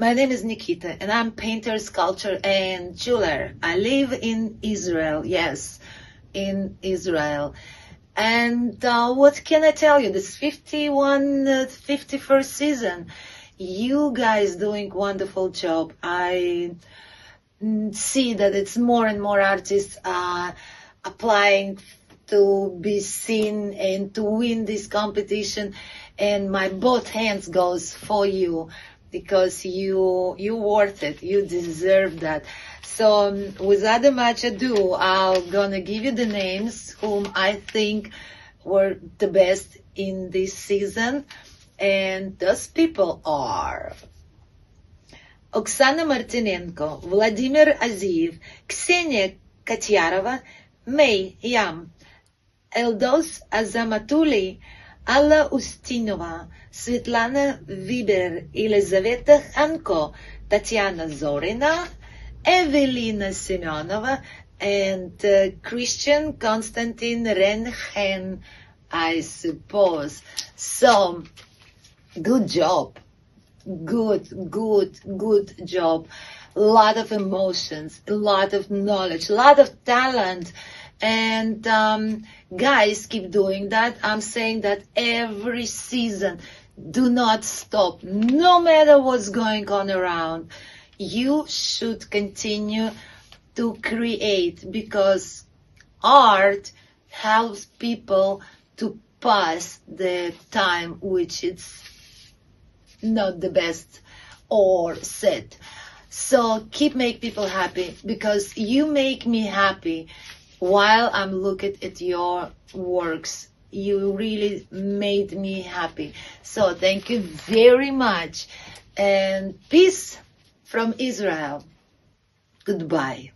My name is Nikita and I'm painter, sculptor and jeweler. I live in Israel. Yes, in Israel. And uh, what can I tell you? This 51, uh, 51st season, you guys doing wonderful job. I mm, see that it's more and more artists uh, applying to be seen and to win this competition. And my both hands goes for you because you you worth it. You deserve that. So um, without much ado, I'm gonna give you the names whom I think were the best in this season. And those people are Oksana Martinenko, Vladimir Aziev, Ksenia Katyarova, May Yam, Eldos Azamatuli, Alla Ustinova, Svetlana Viber, Елизавета Hanko, Tatiana Zorina, Evelina Semenova, and uh, Christian Konstantin Renchen, I suppose. So, good job. Good, good, good job. A lot of emotions, a lot of knowledge, a lot of talent. And um, guys, keep doing that. I'm saying that every season. Do not stop. No matter what's going on around, you should continue to create because art helps people to pass the time which it's not the best or sad. So keep make people happy because you make me happy while I'm looking at your works. You really made me happy. So thank you very much and peace from Israel. Goodbye.